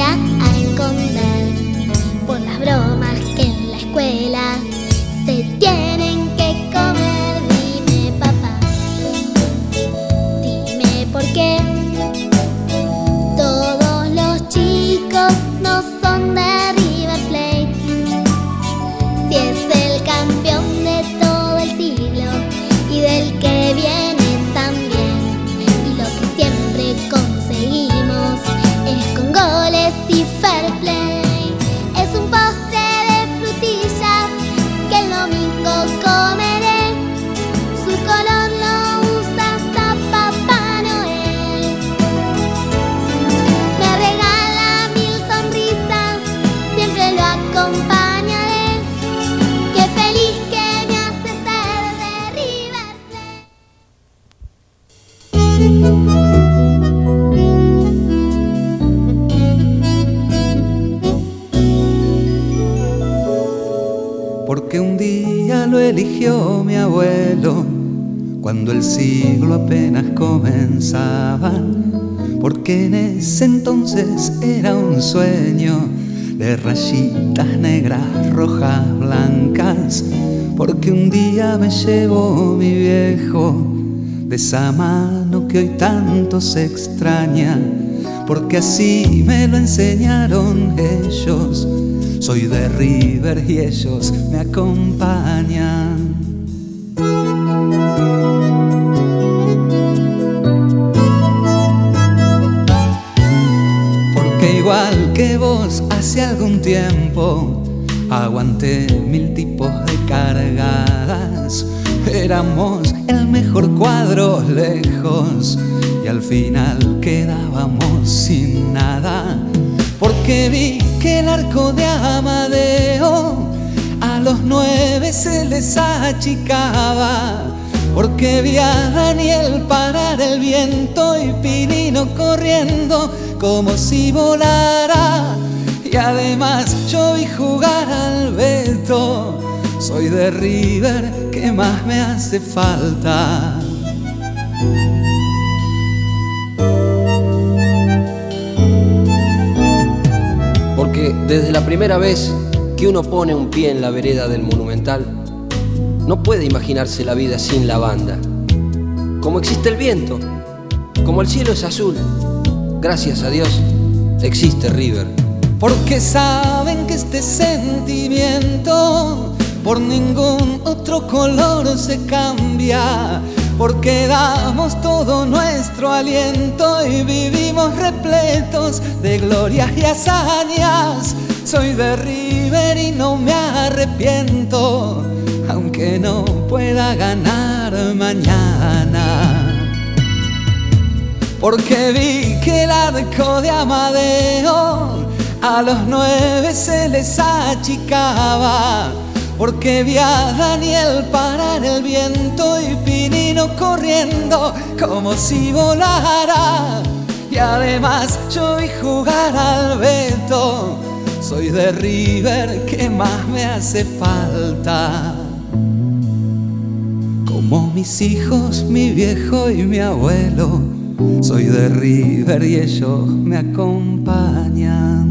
a esconder por las bromas que en la escuela porque un día lo eligió mi abuelo cuando el siglo apenas comenzaba, porque en ese entonces era un sueño de rayitas negras, rojas, blancas, porque un día me llevó mi viejo de esa mano que hoy tanto se extraña, porque así me lo enseñaron ellos. Soy de River y ellos me acompañan. Porque igual que vos hace algún tiempo aguanté mil tipos de cargadas. Éramos el mejor cuadro lejos y al final quedábamos sin nada. Porque vi que el arco de Amadeo se les achicaba. Porque vi a Daniel parar el viento y Pinino corriendo como si volara. Y además yo vi jugar al Beto. Soy de River, ¿qué más me hace falta? Porque desde la primera vez que uno pone un pie en la vereda del Monumental, no puede imaginarse la vida sin la banda. Como existe el viento, como el cielo es azul, gracias a Dios existe River. Porque saben que este sentimiento por ningún otro color se cambia. Porque damos todo nuestro aliento y vivimos repletos de glorias y hazañas. Soy de River y no me arrepiento, aunque no pueda ganar mañana. Porque vi que el arco de Amadeo a los nueve se les achicaba. Porque vi a Daniel parar el viento y Pinino corriendo como si volara. Y además yo vi jugar al Beto. Soy de River, ¿qué más me hace falta? Como mis hijos, mi viejo y mi abuelo. Soy de River y ellos me acompañan.